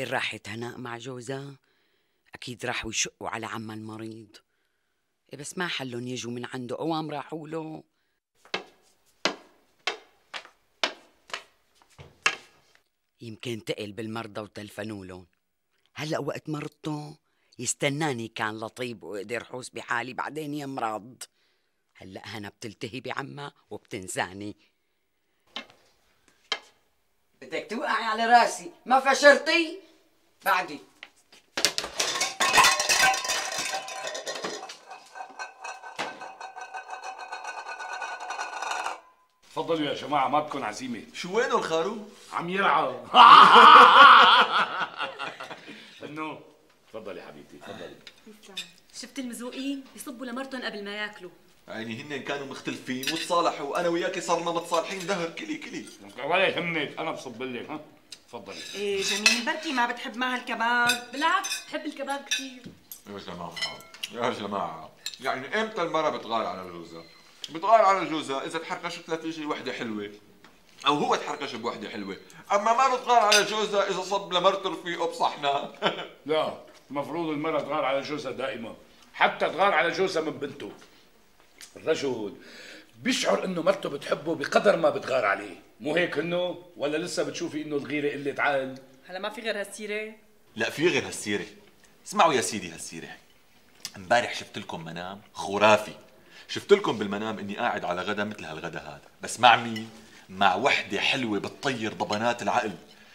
وين راحت هناء مع جوزها؟ أكيد راحوا يشقوا على عمها المريض. إيه بس ما حلهم يجوا من عنده قوام راحوا له. يمكن تقل بالمرضى وتلفنوا هلأ وقت مرضته يستناني كان لطيب وقدر حوس بحالي بعدين يمرض. هلأ هنا بتلتهي بعمها وبتنساني. بدك توقعي على راسي ما فشرتي؟ بعدي. تفضلوا يا جماعة ما بكون عزيمة. شو وينه الخروف؟ عم يرعى إنه. تفضلي يا حبيبتي تفضلي. شفت المزوقين؟ بيصبوا لمرتهم قبل ما ياكلوا. يعني هن كانوا مختلفين وتصالحوا. وأنا وياكي صرنا متصالحين ظهر كلي كلي. ولا يهمك أنا بصب لك ها؟ تفضلي. إيه جميل بركي ما بتحب معها الكباب؟ بالعكس بحب الكباب كثير. يا جماعة يا جماعة. يعني إمتى المرأة بتغار على جوزها؟ بتغار على جوزها إذا تحركشت لها تيجي وحدة حلوة أو هو تحركش بوحدة حلوة، أما ما بتغار على جوزها إذا صب لمرته رفيقه بصحنها لا المفروض المرأة تغار على جوزها دائما. حتى تغار على جوزها من بنته. الرجل بيشعر إنه مرته بتحبه بقدر ما بتغار عليه. مو هيك إنه؟ ولا لسه بتشوفي إنه الغيرة قلة عقل هلا ما في غير هالسيرة؟ لا في غير هالسيرة. اسمعوا يا سيدي هالسيرة. امبارح شفت لكم منام خرافي. شفت لكم بالمنام إني قاعد على غدا مثل هالغدا هذا. بس مع مين؟ مع وحدة حلوة بتطير ضبنات العقل.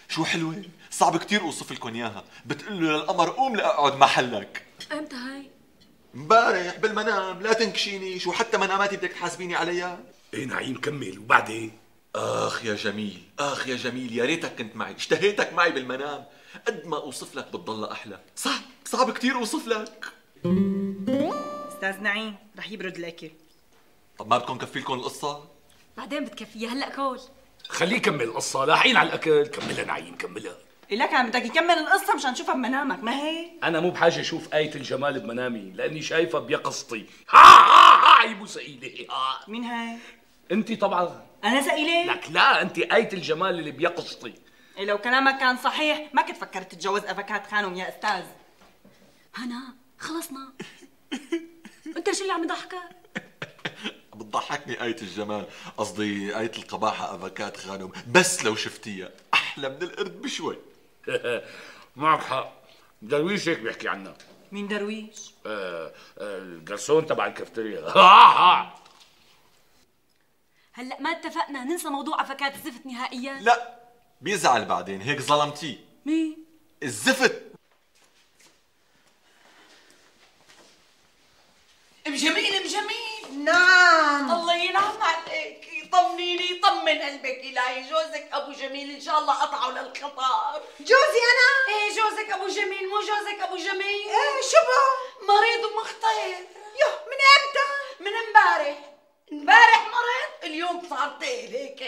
شو حلوة؟ صعب كتير أوصف لكم إياها. بتقول له للقمر قوم لأقعد محلك أمتى هاي؟ امبارح بالمنام لا تنكشيني. شو حتى مناماتي بدك تحاسبيني عليها؟ إيه نعيم كمل. وبعدين؟ آخ يا جميل آخ يا جميل يا ريتك كنت معي. اشتهيتك معي بالمنام. قد ما أوصف لك بتضل أحلى. صعب صعب كتير أوصف لك. أستاذ نعيم رح يبرد الأكل. طب ما بدكم كفي لكم القصة؟ بعدين بتكفيها هلأ كول. خليه يكمل القصة. لاحقين على الأكل. كملها نعيم كملها. لك عم بدك يكمل القصة مشان نشوفها بمنامك ما هيك أنا مو بحاجة أشوف آية الجمال بمنامي لأني شايفها بيقظتي ها ها ها هي مو سئيلة. ها. مين هاي؟ أنت طبعا. أنا سئيلة؟ لك لا أنت آية الجمال اللي بيقظتي إيه لو كلامك كان صحيح ما كنت فكرت تتجوز افكات خانم يا أستاذ. هنا خلصنا. أنت شو اللي عم يضحكك؟ بتضحكني آية الجمال. قصدي آية القباحة أفاكات خانم بس لو شفتيها. أحلى من القرد بشوي. معك حق درويش هيك بيحكي عنها مين درويش؟ آه آه الجرسون تبع الكافتيريا. هلأ ما اتفقنا ننسى موضوع افكات الزفت نهائيا. لا بيزعل بعدين هيك ظلمتيه. مين؟ الزفت. مجميل مجميل نعم. الله ينعم عليك. طمنيني طمن قلبك إلهي جوزك أبو جميل إن شاء الله قطعوا للخطار جوزي أنا؟ إيه جوزك أبو جميل مو جوزك أبو جميل؟ إيه شبه. مريض ومختير يوه من إمتى؟ من إمبارح. إمبارح مرض اليوم صار هيك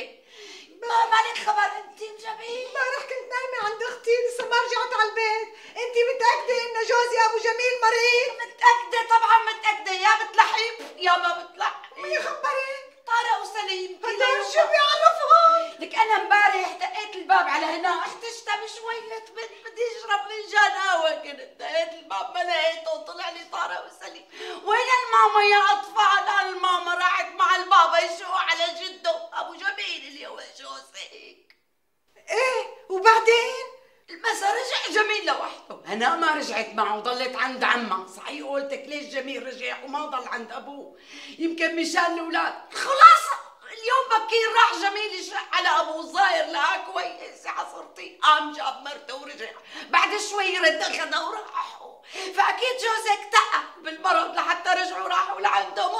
ما مالك خبر أنت جميل؟ إمبارح كنت نايمة عند أختي لسه ما رجعت على البيت. أنت متأكدة إن جوزي أبو جميل مريض؟ متأكدة طبعا متأكدة. يا بتلحق يا ما بتلحق مين خبرك طارق وسليم هدول شو بيعرفهم؟ لك أنا امبارح دقيت الباب على هنا احتجت بشوية بنت بدي اشرب فنجان قهوة كنت دقيت الباب ما لقيته وطلع لي طارق وسليم وين الماما يا أطفال؟ قال الماما راحت مع البابا يشوق على جده. أبو جميل اللي هو جوزك. إيه وبعدين؟ المسا رجع جميل لوحده. أنا ما رجعت معه ضلت عند عمها صحيح قلتك ليش جميل رجع وما ضل عند أبوه؟ يمكن مشان الأولاد. خلاص اليوم بكير راح جميل يشرح على أبوه الظاهر. لها كويس عصرتي قام جاب مرته ورجع. بعد شوي رد أخذها وراحوا فأكيد جوزك تقع بالمرض لحتى رجعوا راحوا لعنده مو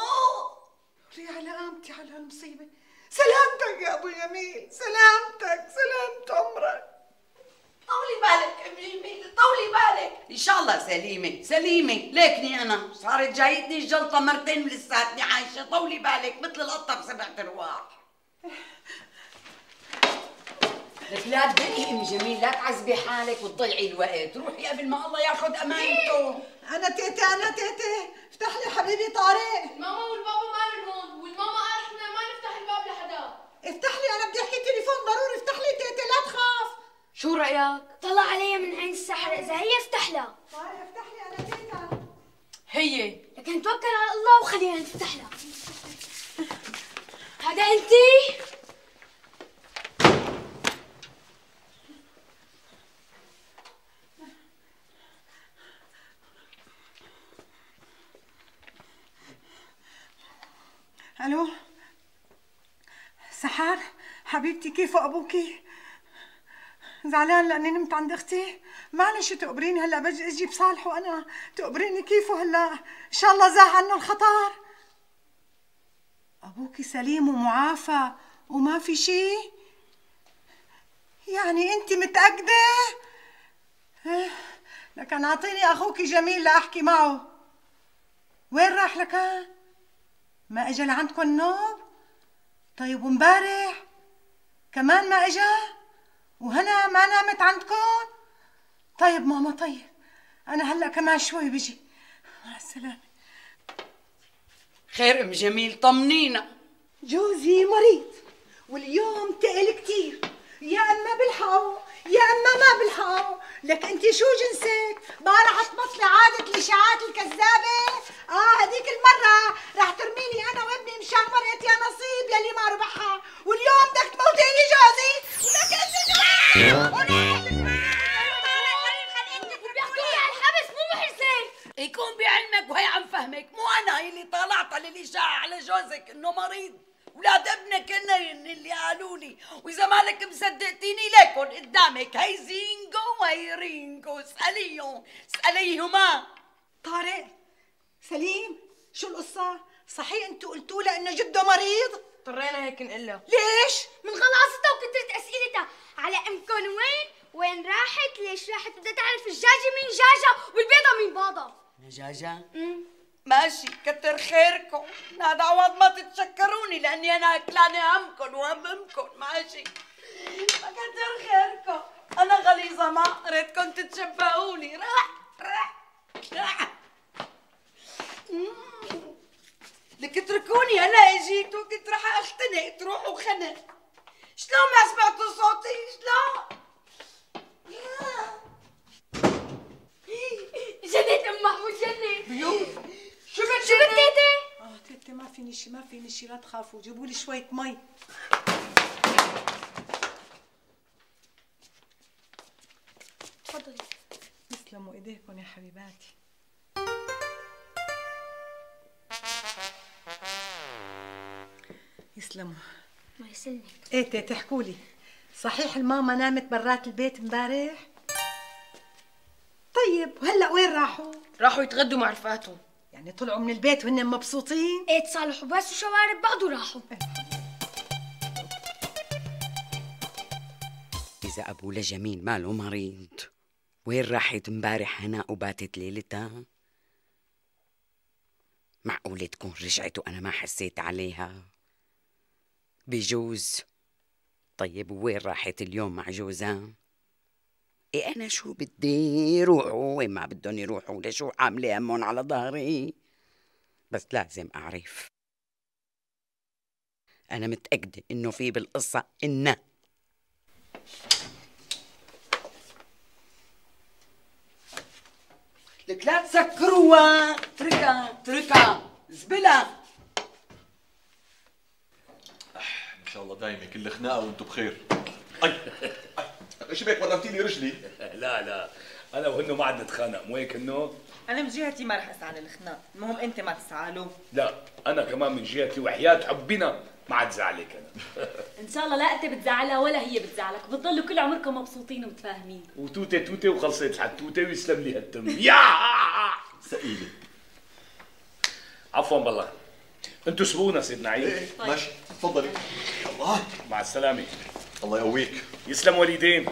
لي على هالمصيبة سلامتك يا أبو جميل. سلامتك سلامة عمرك. بالك ام جميل طولي بالك. إن شاء الله سليمة سليمة. ليكني أنا صارت جايتني الجلطه مرتين ولساتني عايشه طولي بالك مثل القطة بسبع ارواح لك لا تدقي ام جميل لا تعذبي حالك وتضيعي الوقت. روحي قبل ما الله ياخذ أمانته. أنا تيتي أنا تيتي افتح لي حبيبي طارق. الماما والبابا ما هون والماما قالت لنا ما نفتح الباب لحدا. افتح لي أنا بدي أحكي تليفون ضروري. افتح لي تيتي لا تخاف. شو رأيك؟ طلع علي من عين السحر إذا هي افتح لها طارق افتح لي أنا تيتا هي. لكن توكل على الله وخلينا نفتح لها هذا انتي ألو؟ سحر حبيبتي كيف أبوكي؟ زعلان لأني نمت عند أختي. معلش تقبريني هلأ بجي أجي بصالحه أنا تقبريني كيفه هلأ؟ إن شاء الله زاح عنه الخطر. ابوكي سليم ومعافى وما في شيء يعني أنت متأكدة؟ إيه، لكن أعطيني أخوك جميل لأحكي معه. وين راح لكان؟ ما اجى لعندكم النوب طيب ومبارح؟ كمان ما اجى نامت عندكم طيب ماما طيب. أنا هلأ كمان شوي بجي. مع السلامة. خير أم جميل طمنينا. جوزي مريض واليوم تقل كتير. يا أما بلحقه يا أما ما بلحقه لك أنت شو جنسك؟ ما رح تبطلي عادة الإشاعات الكذابة. آه هذيك المرة رح ترميني أنا وابني مشان مرقة يا نصيب يلي ما ربحها. واليوم بدك تموتيني جوزي. محرسين يكون بعلمك وهي عم فهمك مو أنا اللي طلعت للإشاعة على جوزك إنه مريض. ولاد ابنك هن اللي قالوا لي وإذا مالك مصدقتيني ليكن قدامك هي زينجو وهي رينجو اسأليهم اسأليهما طارق سليم شو القصة؟ صحيح أنتوا قلتوا له إنه جده مريض؟ اضطرينا هيك نقول ليش؟ من خلاصتها وكثرة أسئلتها على امكم وين؟ وين راحت؟ ليش راحت؟ بدها تعرف الدجاجة مين جاجة والبيضة مين باضة نجاجة ماشي كتر خيركم. هذا عوض ما تتشكروني لأني أنا اكلانه همكم وهممكم ماشي. ما كتر خيركم. أنا غليظة ما ريتكم تتشبهوني راح راح راح. مم. لك اتركوني أنا اجيت وكنت راح اختنق تروحوا خنق. شلون ما سمعتوا صوتي؟ شلون جنت ام محمود جنت بيوت شو شو بدك بديتي؟ آه فيني شي ما فيني شي لا تخافوا جيبوا لي شوية مي. تفضلي. يسلموا إيديكم يا حبيباتي. يسلموا. ما يسلمك إيه تيتي احكوا لي. صحيح الماما نامت برات البيت امبارح طيب وهلا وين راحوا؟ راحوا يتغدوا مع رفقاتهم. يعني طلعوا من البيت وهن مبسوطين إيه تصالحوا بس وشوارب بعض وراحوا إذا أبو لجميل ماله مريض وين راحت امبارح هناء وباتت ليلتها؟ معقولة تكون رجعت وأنا ما حسيت عليها؟ بجوز طيب وين راحت اليوم مع جوزها؟ إيه؟ أنا شو بدي يروحوا وين ما بدهم يروحوا لشو عاملة همهم على ظهري؟ بس لازم أعرف. أنا متأكدة إنه في بالقصة إنه لك لا تسكروها. اتركها اتركها زبلها إن شاء الله دايما كل خناقة وأنتم بخير. أي. اي شو بك ورمتي لي رجلي؟ لا لا. أنا وهنو ما عاد نتخانق مو هيك إنه؟ أنا من جهتي ما رح اسعى للخناق المهم أنت ما تسعى له لا أنا كمان من جهتي وحياة حبنا ما عاد زعلك أنا. إن شاء الله لا أنت بتزعلها ولا هي بتزعلك. بتضلوا كل عمركم مبسوطين ومتفاهمين. وتوتة توتة وخلصت الحتوته ويسلم لي هالتم. يا! ثقيله عفوا بالله. أنتوا سبونا سيدنا عيد. إيه ماشي. تفضلي. الله مع السلامة. الله يقويك. يسلم والدين.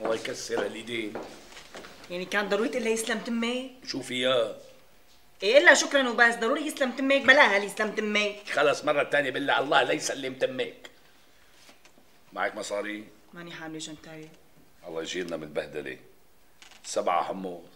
الله يكسر الايدين يعني كان ضروري تقول لها يسلم تمك شوفي يا. إيه إلا شكرا وبس. ضروري يسلم تمك بلاها اللي يسلم تمك خلص مرة تانية بالله. الله لا يسلم تمك معك مصاري؟ ماني حاملة جنتايه الله يشيلنا من البهدلة. سبعة حمص.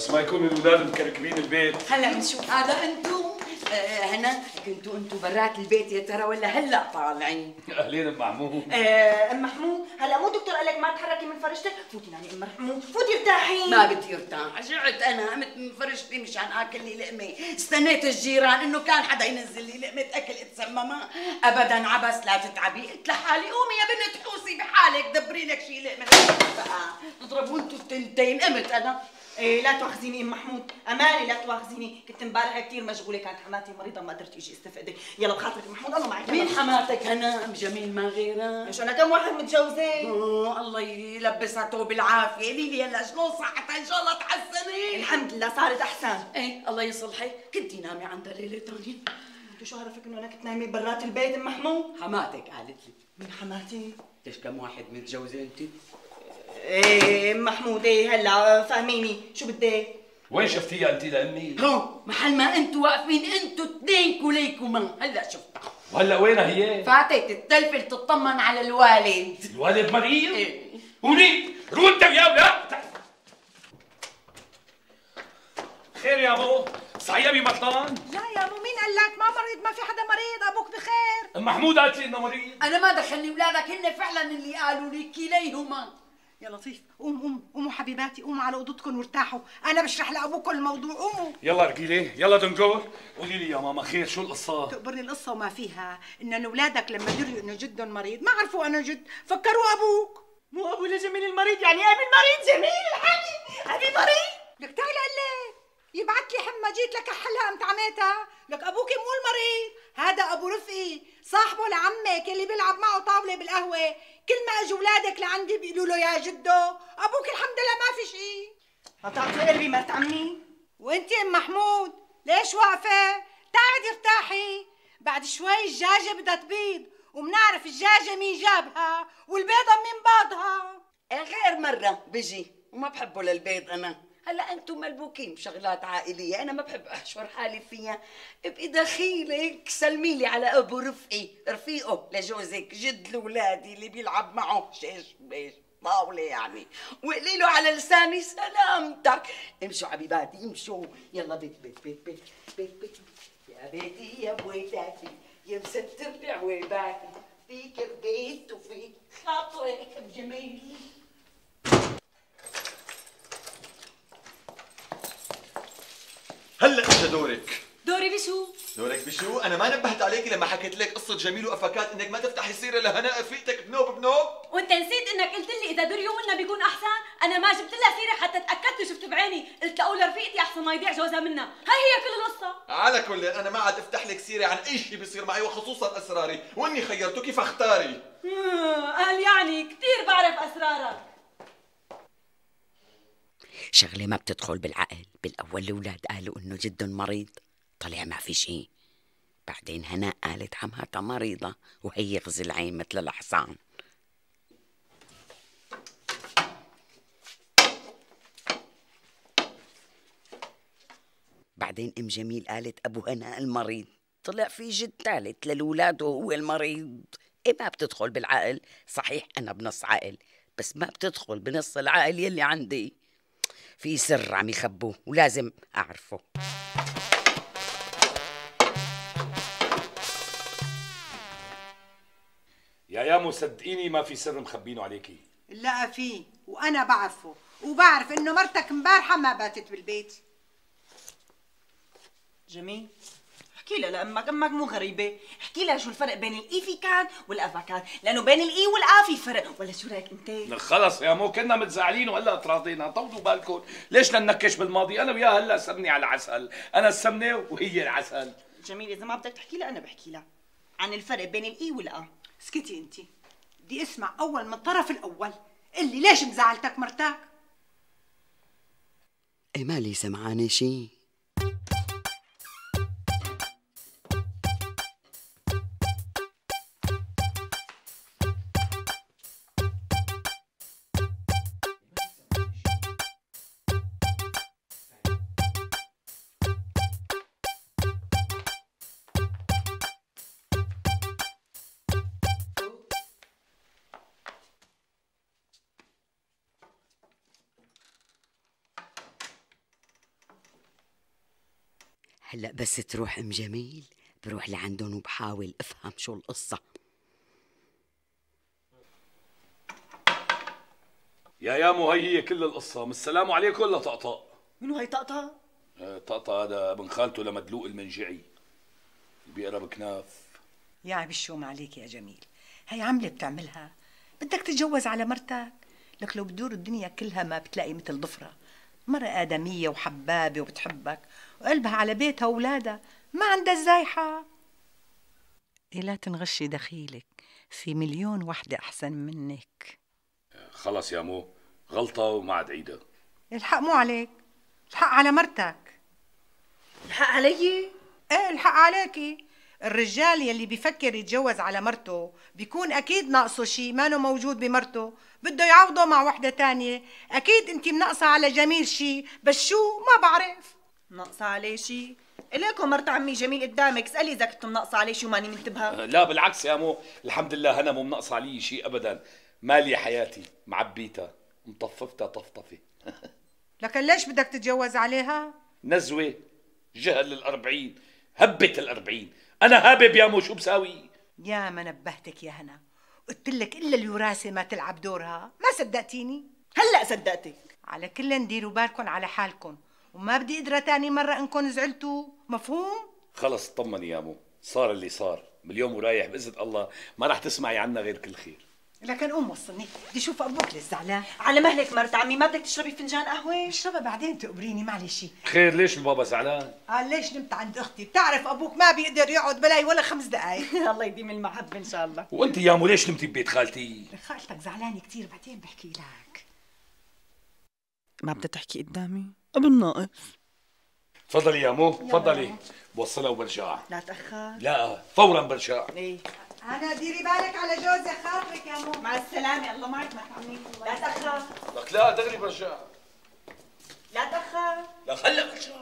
بس ما يكونوا الأولاد مكركبين البيت. هلا بنشوف هذا أنتم آه هنا. كنتوا أنتوا برات البيت يا ترى ولا هلا طالعين؟ أهلين أم محمود. آه، أم محمود. هلا مو دكتور قال لك ما تحركي من فرشتك؟ فوتي نامي أم محمود. فوتي ارتاحي. ما بدي ارتاح. رجعت أنا قمت من فرشتي مشان آكل لي لقمة. استنيت الجيران إنه كان حدا ينزل لي لقمة أكل اتسممها. ابدا عبس لا تتعبي. قلت لحالي قومي يا بنت حوسي بحالك دبري لك شي لقمة. بقى. تضربوا أنتوا التنتين قمت أنا. إيه لا تواخذيني ام محمود. اماني لا تواخذيني كنت امبارح كثير مشغولة كانت حماتي مريضة ما قدرت إجي استفقدك يلا بخاطرك محمود الله معك. مين حماتك؟ هنا ام جميل ما غيرها ليش أنا كم واحد متجوزة؟ الله يلبسها توب العافية. قولي لي هلا شلون صحتها؟ إن شاء الله تحسني. الحمد لله صارت أحسن. إيه الله يصلحك. كنتي نامي عندها ليله ثانية انت شو عرفك إنه أنا كنت نايمة برات البيت ام محمود؟ حماتك قالت لي. من حماتي؟ ليش كم واحد متجوزة انت إيه ام محمود إيه هلا فهميني. شو بدك وين شفتيها انت لأمي؟ هون محل ما أنتوا واقفين أنتوا اثنين كليكما هلا شفتها. وهلا وينها هي؟ فاتت تتلفل تطمن على الوالد. الوالد مريض إيه. ولي روح انت وياه لا خير يا أبو. صحيح بمطلان لا يا مو مين قال لك؟ ما مريض ما في حدا مريض. أبوك بخير. ام محمود قالت لي إنه مريض. أنا ما دخلني اولادك هن فعلا اللي قالوا لي كليهما. يا لطيف قوم قوم قوموا حبيباتي قوموا على أوضتكم وارتاحوا. أنا بشرح لأبوكم الموضوع قوموا. يلا رجيلي يلا دنجور قولي لي يا ماما خير شو القصة؟ تقبرني القصة وما فيها. إن أولادك لما دروا إنه جدهم مريض ما عرفوا أنا جد فكروا أبوك. مو أبو لجميل المريض يعني أبي المريض؟ جميل الحقي أبي مريض. لك تعال لك يبعت لي حما جيت لك أحلها قمت عميتها لك أبوك مو المريض. هذا أبو رفقي صاحبه لعمك اللي بيلعب معه طاولة بالقهوة. كل ما اجوا أولادك لعندي بيقولوا له يا جدو أبوك الحمد لله ما في شيء قطعتي قلبي مرت عمي. وانت أم محمود ليش واقفة؟ تعالي ارتاحي بعد شوي الدجاجه بدها تبيض وبنعرف الدجاجه مين جابها والبيضة مين باضها. إيه غير مرة بيجي وما بحبه للبيض أنا. هلا أنتم ملبوكين بشغلات عائلية أنا ما بحب أحشر حالي فيها. ابقي دخيلك سلمي لي على أبو رفقي رفيقه لجوزك جد لولادي اللي بيلعب معه. شيش بيش طاولة يعني؟ وقلي له على لساني سلامتك. امشوا حبيباتي امشوا. يلا بيت بيت بيت بيت بيت بيت. يا بيتي يا بويتاتي يا مستر بعويباتي. فيك البيت وفيك خاطرك بجميل هلا اجى دورك. دوري بشو؟ دورك بشو؟ أنا ما نبهت عليكي لما حكيت لك قصة جميل وافكات إنك ما تفتحي سيرة لهناء رفيقتك بنوب بنوب. وأنت نسيت إنك قلت لي إذا دريو منا بيكون أحسن؟ أنا ما جبت لها سيرة حتى تأكدت وشفت بعيني. قلت لاقول لرفيقتي أحسن ما يضيع جوزها منا. هاي هي كل القصة. على كل أنا ما عاد أفتح لك سيرة عن أي شيء بيصير معي وخصوصا أسراري. وإني خيرتك فاختاري. آه، قال يعني كثير بعرف أسرارك. شغلة ما بتدخل بالعقل. بالأول الأولاد قالوا إنه جدهم مريض طلع ما في شيء. بعدين هناء قالت حماتها مريضة وهي غزي العين مثل الحصان بعدين أم جميل قالت أبو هناء المريض. طلع في جد ثالث للولاد وهو المريض. إيه ما بتدخل بالعقل؟ صحيح أنا بنص عقل بس ما بتدخل بنص العقل يلي عندي. في سر عم يخبوه ولازم أعرفه. يا يامو صدقيني ما في سر مخبينه عليكي لا في وأنا بعرفه وبعرف إنه مرتك امبارحه ما باتت بالبيت. جميل. احكي لها لامك أمك مو غريبة. احكي لها شو الفرق بين الإيفيكان والأفاكان. لأنه بين الإي والا في فرق. ولا شو رأيك أنت؟ خلص يا مو كنا متزعلين وهلا تراضينا. طولوا بالكم ليش ننكش بالماضي؟ أنا وياها هلا سمني على العسل. أنا السمنة وهي العسل. جميل إذا ما بدك تحكي لها أنا بحكي لها عن الفرق بين الإي والآ. اسكتي أنت. بدي أسمع أول من الطرف الأول. اللي ليش مزعلتك مرتك إيه مالي سمعانة شي. هلا بس تروح أم جميل؟ بروح لعندهم وبحاول أفهم شو القصة. يا يامو هي هي كل القصة. من السلام عليكم ولا طقطق. منو هي طقطقه آه، طقطق هذا ابن خالته لمدلوق المنجعي. اللي بيقرا بكناف يا عيب الشوم عليك يا جميل. هي عملة بتعملها. بدك تتجوز على مرتك. لك لو بدور الدنيا كلها ما بتلاقي مثل ضفرة. مرة آدمية وحبابة وبتحبك وقلبها على بيتها وولادها ما عندها الزايحة. إيه لا تنغشي دخيلك في مليون وحدة أحسن منك. خلص يا مو غلطة وما عاد عيدها الحق مو عليك الحق على مرتك. الحق علي؟ إيه الحق عليكي. الرجال يلي بيفكر يتجوز على مرته بيكون أكيد ناقصه شيء مانو موجود بمرته. بده يعوضه مع وحدة تانية. أكيد انت منقصة على جميل شيء بس شو؟ ما بعرف. ناقصه عليه شي؟ إليكم مرت عمي جميل قدامك اسألي إذا كنت منقصة عليه شو ماني منتبهة. آه، لا بالعكس يا مو. الحمد لله أنا مو منقص علي شيء ابدا. مالي حياتي؟ معبيتها مطففتها طفطفة. لكن ليش بدك تتجوز عليها؟ نزوة جهل الأربعين هبت الأربعين. أنا هابب يا مو شو بساوي؟ يا ما نبهتك يا هنا. قلت لك إلا الوراثة ما تلعب دورها. ما صدقتيني؟ هلأ صدقتك. على كل ديروا بالكم على حالكم. وما بدي قدرة تاني مرة إنكم زعلتوا. مفهوم؟ خلص طمني يا مو. صار اللي صار. من اليوم ورايح بإذن الله ما رح تسمعي عنا غير كل خير. لكن قوم وصلني بدي أشوف أبوك ليش زعلان على مهلك مرت عمي ما بدك تشربي فنجان قهوة؟ اشربها بعدين تقبريني معلش. خير ليش البابا زعلان؟ قال ليش نمت عند أختي؟ بتعرف أبوك ما بيقدر يقعد بلاي ولا خمس دقايق. الله يديم المحبة إن شاء الله. وأنت يا مو ليش نمتي ببيت خالتي؟ خالتك زعلانة كثير بعدين بحكي لك. ما بدها تحكي قدامي؟ ابن ناقص. تفضلي يا مو تفضلي. بوصلها وبرجع. لا تأخر. لا فورا برجع. إيه. أنا ديري بالك على جوزي خاطرك يا مو. مع السلامة الله معك مرت عمي لا تأخر لك لا دغري برجع. لا تأخر لك هلا برجع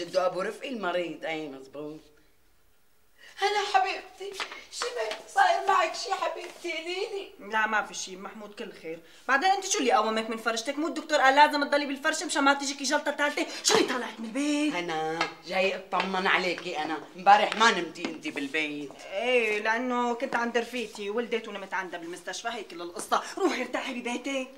جده أبو رفقي المريض. أي مزبوط هلا حبيبتي شبه صاير معك شي حبيبتي؟ قوليلي. لا ما في شيء محمود كل خير. بعدين أنت شو اللي قومك من فرشتك؟ مو الدكتور قال لازم تضلي بالفرشة مشان ما تجيكي جلطة ثالثة؟ شو اللي طلعك من البيت؟ أنا جاي أطمن عليكي أنا. امبارح ما نمتي أنت بالبيت. إيه لأنه كنت عند رفيقتي ولدت ونمت عندها بالمستشفى. هي كل القصة. روحي ارتاحي ببيتك.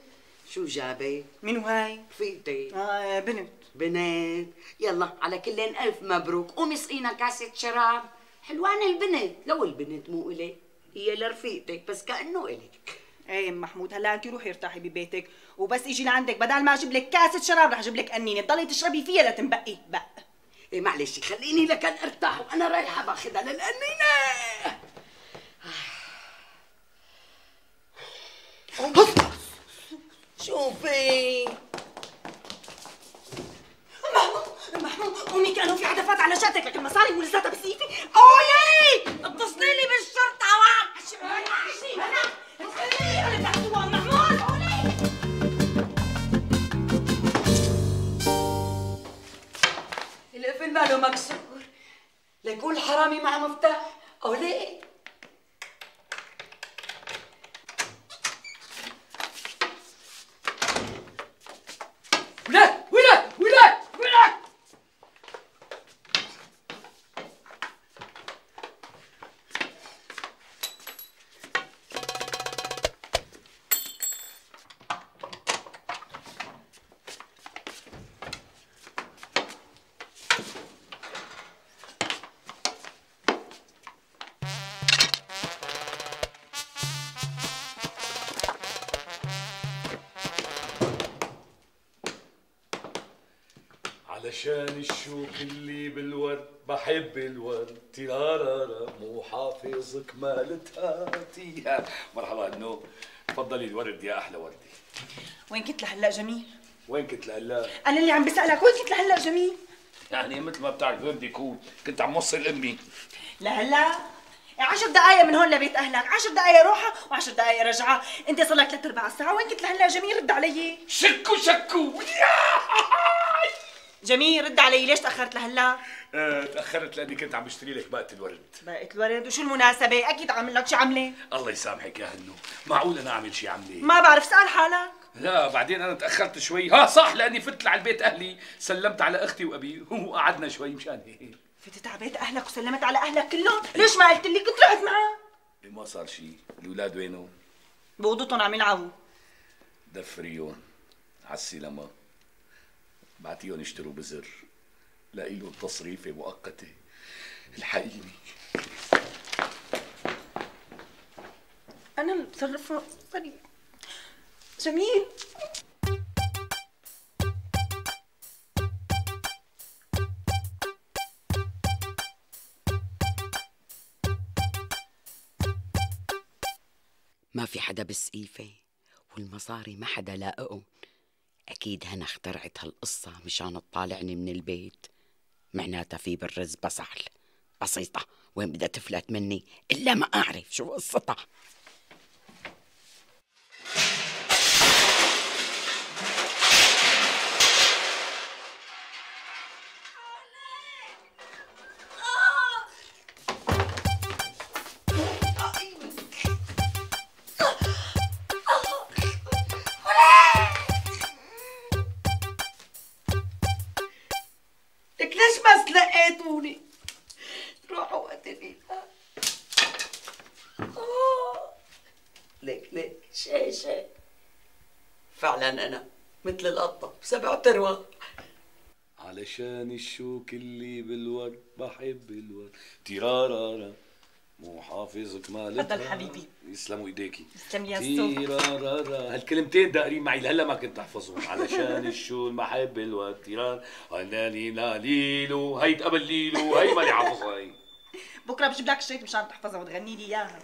شو جابك؟ منو هاي رفيقتي آه بنت. بنت يلا على كل ألف مبروك. قومي اسقينا كاسة شراب. حلوان البنت. لو البنت مو الي هي لرفيقتك بس كأنه الك إيه ام محمود هلا انت روحي ارتاحي ببيتك. وبس إجي لعندك. بدل ما أجيب لك كاسة شراب رح أجيب لك قنينة. تضلي تشربي فيها لتنبقي. بق. إيه معلش خليني لكن أرتاح. وأنا رايحة باخذها للقنينة. شوفي. محمود محمود قومي كانوا في حدا فات على شقتك لكن المصاري ولساتها بسيفي. قولي اتصلي لي بالشرطة وعم القفل ماله مكسور؟ ليكون الحرامي مع مفتاح أو حافظك مالتها تيها مرحبا انه تفضلي الورد يا أحلى وردي. وين كنت لهلا جميل؟ وين كنت لهلا أنا اللي عم بسألك وين كنت لهلا جميل؟ يعني مثل ما بتعرف وين بدي يكون كنت عم وصل أمي. لهلا عشر دقايق من هون لبيت أهلك. عشر دقايق روحة وعشر دقايق رجعة أنت صار لك ثلاث أرباع ساعة وين كنت لهلا جميل؟ رد علي. شكو شكو. جميل رد علي ليش تأخرت لهلا؟ آه، تأخرت لأني كنت عم بشتري لك باقه الورد. بقيت الورد وشو المناسبة؟ أكيد عامل لك شي عملة. الله يسامحك يا هنو. معقول أنا أعمل شي عملي ما بعرف سأل حالك. لا بعدين أنا تأخرت شوي. ها صح لأني فت على البيت أهلي. سلمت على أختي وأبي وقعدنا شوي مشان هيك. فتت على بيت أهلك وسلمت على أهلك كلهم؟ ليش ما قلت لي؟ كنت رحت معاه. إيه، ما صار شي. الأولاد وينهم بوضوطهم عم يلعبوا. دفريون على السينما بعتيهم يشتروا بزر لاقي لهم تصريفه مؤقتة الحقيني أنا متصرفة فريق. جميل. ما في حدا بالسقيفة والمصاري ما حدا لاققهم أكيد هنا اخترعت هالقصة مشان تطالعني من البيت. معناتها في بالرز بصعل بسيطة. وين بدها تفلت مني؟ إلا ما أعرف شو قصتها. فعلا أنا مثل القطة. بسبع تروى علشان الشوك اللي بالورد بحب الورد تيرارارا. مو حافظك مالتها. تفضل حبيبي. يسلموا إيديكي. تسلم يا. تيرارارا. هالكلمتين داقرين معي لهلا ما كنت أحفظهم. علشان الشول بحب الورد تيرار. لالي لا ليلو هيد قبل ليلو هي ماني حافظها هي. بكرة بجيب لك الشريط مشان تحفظها وتغني لي إياها.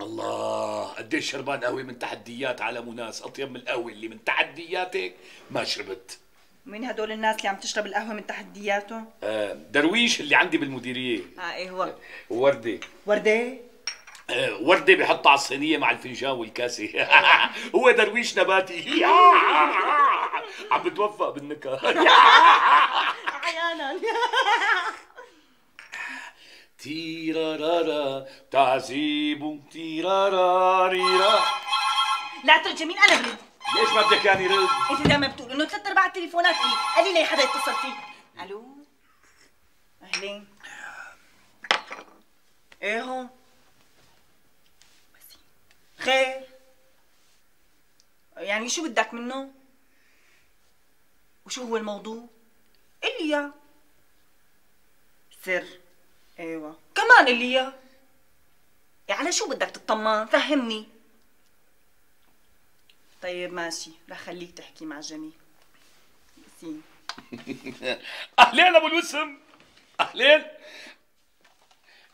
الله قديش شربان قهوة من تحديات عالم وناس أطيب من القهوة اللي من تحدياتك ما شربت. مين هدول الناس اللي عم تشرب القهوة من تحدياتهم؟ آه درويش اللي عندي بالمديرية. آه إيه هو؟ وردة. وردة؟ آه، وردة بيحطها على الصينية مع الفنجان والكاسة. هو درويش نباتي. عم بتوفق بالنكهة. أحيانا تيرارارا تعذيب تيراراريرا لا ترى جميل أنا برد ليش ما بدك يعني رد؟ انت دائما بتقول إنه ثلاث ارباع التليفونات لي قال لي حدا يتصل فيك. ألو؟ أهلين. إيه هون خير. يعني شو بدك منه؟ وشو هو الموضوع؟ قل لي سر. أيوه. كمان قل لي اياه يعني على شو بدك تطمن؟ فهمني. طيب ماشي. رح خليك تحكي مع جميل. ياسين أهلين أبو الوسم. أهلين.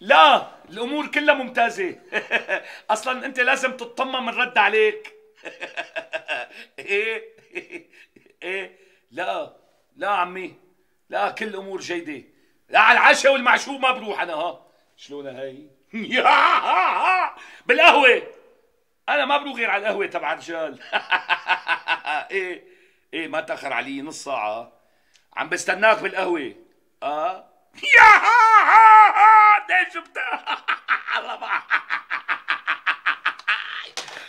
لا الأمور كلها ممتازة. أصلا أنت لازم تطمن من رد عليك. إيه؟ إيه؟ لا. لا عمي. لا كل الأمور جيدة. لا على العشاء والمعشوق ما بروح أنا ها. شلونها هي بالقهوة. أنا ما بروح غير على القهوة تبع الرجال. إيه إيه ما تأخر علي نص ساعة. عم بستناك بالقهوة. آه. يا ليش شفتها الله ما.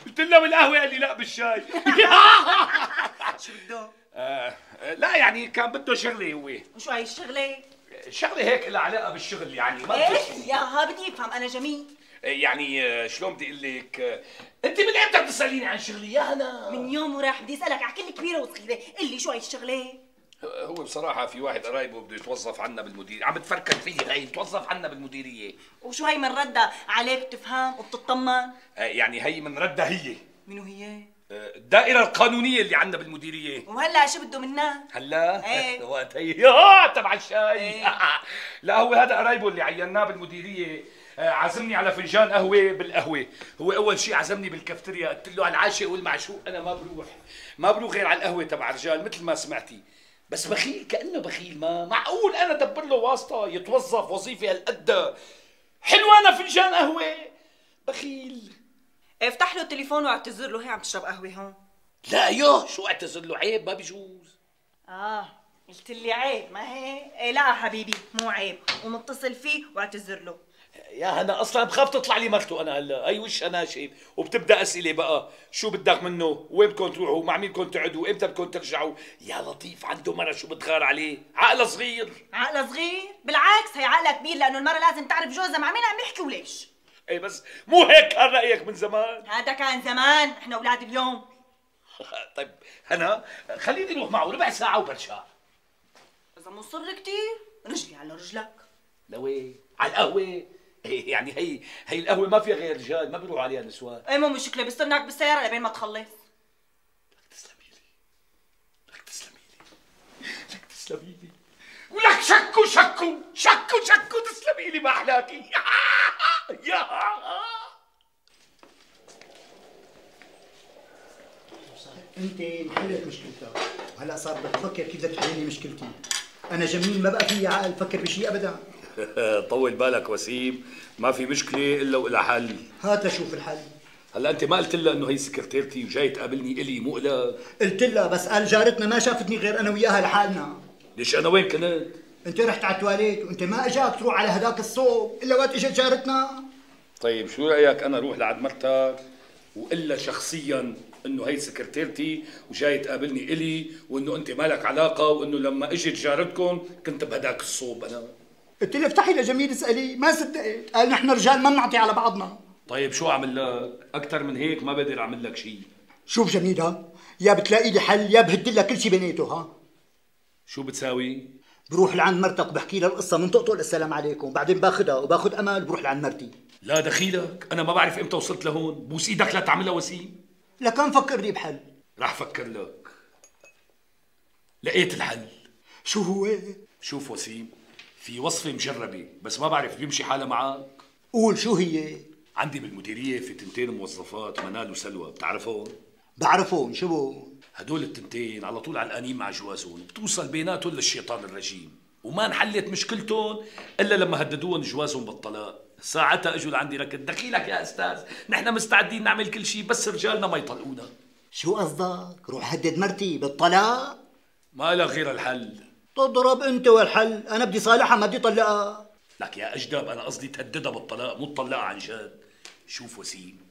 قلت له بالقهوة قال لي لا بالشاي. شو بده؟ آه لا يعني كان بده شغلة هو. وشو هاي الشغلة؟ شغلة هيك لها علاقة بالشغل يعني ما إيه بتفهم. يا ها بدي افهم أنا جميل. يعني آه، شلون بدي أقول لك؟ آه، أنت من إمتى بتساليني عن شغلي؟ يا هنا من يوم وراح بدي أسألك على كل كبيرة وصغيرة. قل لي شو هاي الشغلة؟ هو بصراحة في واحد قرايبه بده يتوظف عنا بالمديرية عم بتفكر فيه هي يتوظف عنا بالمديرية. وشو هاي من ردها عليك بتفهم وبتطمن؟ آه، يعني هي من ردها هي. منو هي؟ الدائرة القانونية اللي عنا بالمديرية. وهلأ شو بده منا؟ هلأ؟ إيه. وقت هي تبع الشاي. إيه. لا هو هذا قرايبه اللي عيناه بالمديرية. آه، عزمني على فنجان قهوة بالقهوة. هو أول شيء عزمني بالكافتيريا. قلت له على العاشق والمعشوق أنا ما بروح. ما بروح غير على القهوة تبع الرجال مثل ما سمعتي. بس بخيل كأنه بخيل. ما معقول أنا دبر له واسطة يتوظف وظيفة هالقد. حلوانه فنجان قهوة. بخيل. افتح له التليفون واعتذر له هي عم تشرب قهوة هون. لا يا شو اعتذر له؟ عيب ما بيجوز آه قلت لي عيب ما هي؟ إيه لا حبيبي مو عيب. ومتصل فيه واعتذر له. يا هنا أصلا بخاف تطلع لي مرته أنا هلا. أي وش أنا شايف؟ وبتبدأ أسئلة بقى. شو بدك منه؟ وين بدكم تروحوا؟ مع مين بدكم تقعدوا؟ إمتى بدكم ترجعوا؟ يا لطيف عنده مرة شو بتغار عليه؟ عقله صغير. عقله صغير؟ بالعكس هي عقلها كبير لأنه المرة لازم تعرف جوزها. مع مين عم يحكي وليش؟ اي بس مو هيك كان رأيك من زمان؟ هذا كان زمان إحنا أولاد اليوم. طيب هنا خليني أروح معه ربع ساعة وبرجع. إذا مصر كتير رجلي على رجلك. لوين على القهوة. إيه يعني هي هي القهوة ما فيها غير رجال ما بيروح عليها نسوان. إيه مو مشكلة بستناك بالسيارة لبين ما تخلص. تسلمي لي. لك تسلمي لي. لك تسلمي لي. ولك شكو شكو شكو شكو تسلمي لي ما احلاكي يا. أنت انحلت مشكلتك. هلا صار بدك تفكر كيف بدك تحل لي مشكلتي. أنا جميل ما بقى في عقل فكر بشيء ابدا. طول بالك وسيم ما في مشكلة إلا وإلها حل. هات لشوف الحل. هلا أنت ما قلت لها إنه هي سكرتيرتي وجاي تقابلني إلي مو قلت لها بس قال جارتنا ما شافتني غير أنا وياها لحالنا. ليش أنا وين كنت؟ أنت رحت على التواليت وأنت ما أجاك تروح على هداك الصوب إلا وقت إجت جارتنا. طيب شو رأيك أنا أروح لعند مرتك وإلا شخصيا إنه هي سكرتيرتي وجاي تقابلني إلي وإنه أنت مالك علاقة وإنه لما إجت جارتكم كنت بهداك الصوب أنا. قلت لها افتحي لجميل اسألي ما صدقت. قال نحن رجال ما بنعطي على بعضنا. طيب شو أعمل لك؟ أكثر من هيك ما بقدر أعمل لك شيء. شوف جميل ها يا بتلاقي لي حل يا بهدل لك كل شيء بيناته ها؟ شو بتساوي؟ بروح لعند مرتك وبحكي لها القصة من طقطق السلام عليكم بعدين باخذها وباخذ أمل وبروح لعند مرتي. لا دخيلك أنا ما بعرف إمتى وصلت لهون بوس إيدك لا تعملها وسيم. لكان فكرني بحل. رح فكر لك. لقيت الحل. شو هو؟ شوف وسيم في وصفة مجربة بس ما بعرف بيمشي حالها معك قول شو هي؟ عندي بالمديرية في تنتين موظفات منال وسلوى بتعرفهم؟ بعرفون شو؟ هدول التنتين على طول علقانين مع جوازهم بتوصل بيناتهم للشيطان الرجيم. وما انحلت مشكلتهم إلا لما هددوهم جوازهم بالطلاق. ساعتها أجوا لعندي ركض دخيلك يا أستاذ نحن مستعدين نعمل كل شيء بس رجالنا ما يطلقونا. شو قصدك؟ روح هدد مرتي بالطلاق؟ ما لها غير الحل. تضرب أنت والحل أنا بدي صالحها ما بدي طلقها. لك يا أجدب أنا قصدي تهددها بالطلاق مو تطلقها عن جد. شوف وسيم.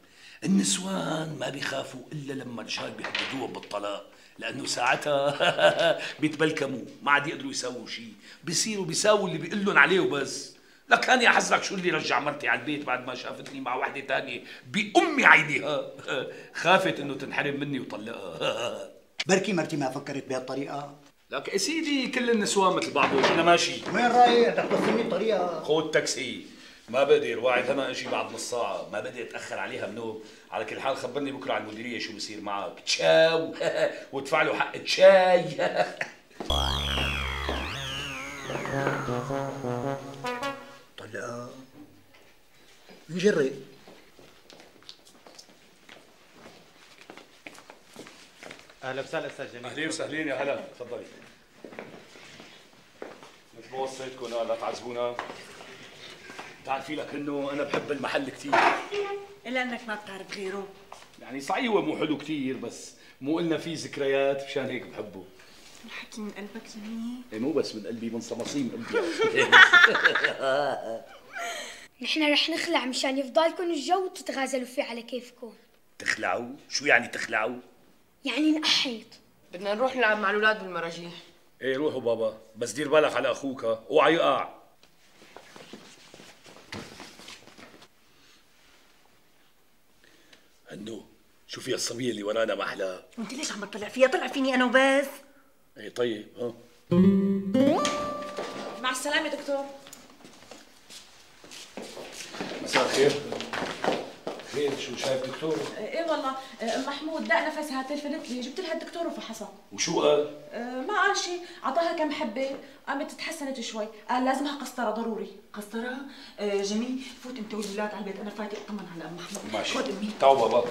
النسوان ما بيخافوا إلا لما الرجال بيهددوهم بالطلاق لأنه ساعتها بيتبلكموا ما عاد يقدروا يسووا شيء بيصيروا بيساووا اللي بيقول لهم عليه وبس. لك هاني حزرك شو اللي رجع مرتي على البيت بعد ما شافتني مع وحدة تانية بأمي عينيها خافت إنه تنحرم مني وطلقها. بركي مرتي ما فكرت بهالطريقة. لك يا سيدي كل النسوان مثل بعضهم أنا ماشي. وين رايح؟ بدك توصلني الطريقة خذ تاكسي. ما بقدر واعد أنا أجي بعد نص ساعة. ما بدي أتأخر عليها منوم على كل حال خبرني بكرة على المديرية شو بصير معك. تشاو. وادفع له حق الشاي. طلقها نجرب أهلا وسهلا أستاذ جميل. أهلين وسهلين يا هلا. تفضلي. مثل ما وصيتكم لا تعذبونا بتعرفي لك إنه أنا بحب المحل كثير إلا إنك ما بتعرف غيره. يعني صحيح هو مو حلو كثير بس مو قلنا في ذكريات مشان هيك بحبه. الحكي من قلبك جميل. إيه مو بس من قلبي من صمصيم قلبي. نحن رح نخلع مشان يفضلكم الجو وتتغازلوا فيه على كيفكم. تخلعوا؟ شو يعني تخلعوا؟ يعني نقحيط بدنا نروح نلعب مع الأولاد بالمراجيح. إيه روحوا بابا. بس دير بالك على أخوك. أوعى يقع. هنو شوفي الصبية اللي ورانا ما أحلاها؟ وانت ليش عم تطلع فيها؟ طلع فيني أنا وبس. إيه طيب ها. مع السلامة دكتور مساء الخير خير شو شايف دكتور؟ إيه والله. ام محمود دق نفسها تلفنت لي جبت لها الدكتور وفحصها. وشو قال؟ أه، ما قال شيء أعطاها كم حبة. قامت تحسنت شوي. قال لازمها قسطرة ضروري. قسطرة؟ آه جميل. فوت أنت والولاد على البيت. أنا فايته أطمن على ام محمود. ماشي. خد أمي. تعوا بابا.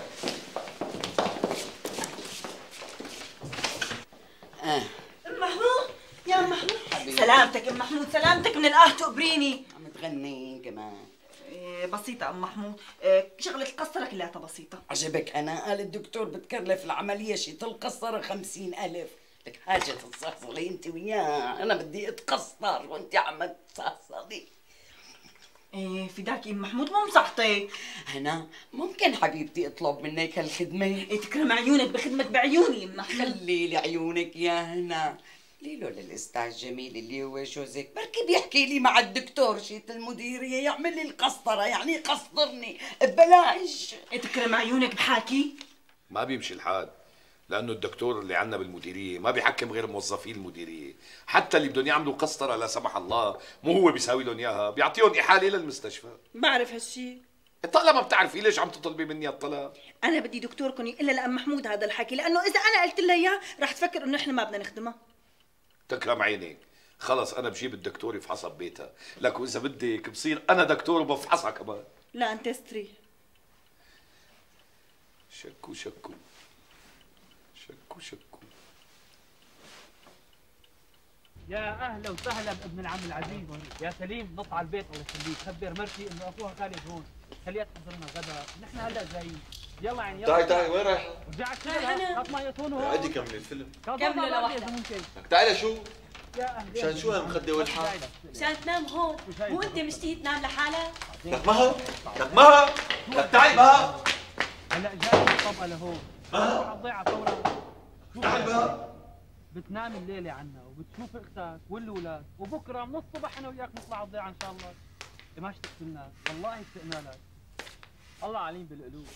أم محمود؟ سلامتك أم محمود. سلامتك من الآه تقبريني عم تغني كمان. إيه بسيطة أم محمود. إيه شغلة القصرة كلها بسيطة عجبك أنا؟ قال الدكتور بتكلف العملية شي تلقصر خمسين ألف. لك حاجة تصحصلي أنت وياه. أنا بدي أتقصر وأنت عم تصحصلي إيه فداكي أم محمود مو مصحتي. هنا ممكن حبيبتي أطلب منك هالخدمة؟ إيه تكرم عيونك بخدمك بعيوني أم محمود. خلي لي عيونك يا هنا. ليلو للأستاذ جميل اللي هو جوزك بركي بيحكي لي مع الدكتور شيت المديريه يعمل لي القسطرة يعني يقسطرني ببلاش. تكرم عيونك بحاكي؟ ما بيمشي الحال لأنه الدكتور اللي عندنا بالمديرية ما بيحكم غير موظفين المديرية. حتى اللي بدهم يعملوا قسطرة لا سمح الله مو هو بيساوي لهم إياها بيعطيهم احاله للمستشفى بعرف هالشي. طالما بتعرفي ليش عم تطلبي مني الطلب؟ أنا بدي دكتوركم يقول لام محمود هذا الحكي لأنه إذا أنا قلت لها إياه رح تفكر إنه إحنا ما بدنا نخدمها. تكرم عينيك. خلص أنا بجيب الدكتور يفحصها ببيتها لك واذا بدك بصير أنا دكتور وبفحصها كمان. لا أنت استريح شكو شكو. شكو شكو. يا أهلا وسهلا بابن العم العزيز. يا سليم نط على البيت الله يخليك خبر مرتي إنه أخوها خالد هون. خليها تحضر لنا غدا؟ نحن هلا جايين. يلا يعني يلا. تعي تعي وين رايح؟ رجعت شغلها خاف ما يطون هون عادي كملي الفيلم. كملوا لوحدك. لك تعالي شو؟ مشان شو هالمخدة والحال؟ مشان تنام هون. مو أنت مشتهي تنام لحالك؟ لك مها لك مها لك تعي مها هلا جاي الطبقه لهون. مها؟ تضيع فورا؟ تعال مها بتنام الليلة عنا وبتشوف إختك والولاد وبكرة من الصبح أنا وياك نطلع الضيعه إن شاء الله. انت ما اشتقت لنا. والله اشتقنا لك. الله عليم بالقلوب.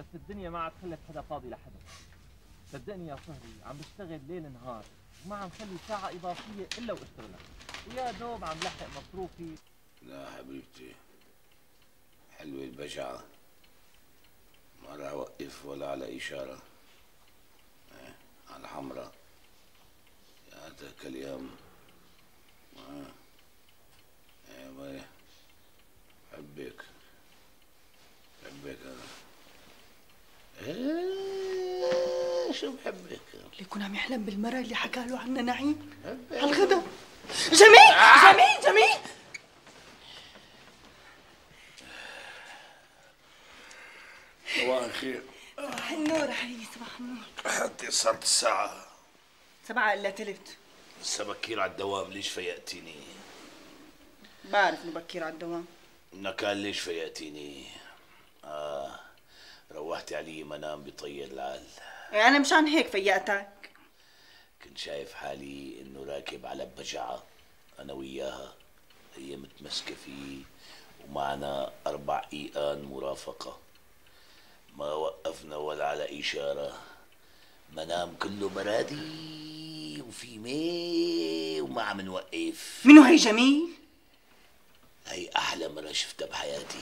بس الدنيا ما عاد خلت حدا فاضي لحدا. صدقني يا صهري عم بشتغل ليل نهار. وما عم خلي ساعة إضافية إلا واشتغلها ويا دوب عم لحق مصروفي. لا حبيبتي حلوة البجعة ما راح أوقف ولا على إشارة. إيه، على الحمراء يا ذاك اليوم. إيه باي حبك. حبك أنا. شو بحبك؟ ليكون عم يحلم بالمرة اللي حكى له عنها نعيم. حبك على الغدا جميل جميل! جميل! صباح الخير. صباح النور حبيبي صباح النور. حتى صارت الساعة. سبعة إلا تلت. لسه بكير على الدوام ليش فيقتيني؟ بعرف إنه بكير على الدوام. نكال ليش فيقتيني؟ آه. روحتي علي منام بطي العال أنا مشان هيك فيقتك؟ كنت شايف حالي إنه راكب على بجعة أنا وياها. هي متمسكة فيه ومعنا أربع إيقان مرافقة. ما وقفنا ولا على إشارة. منام كله برادي وفي مي وما عم نوقف. منو هي جميل؟ هي أحلى مرة شفتها بحياتي.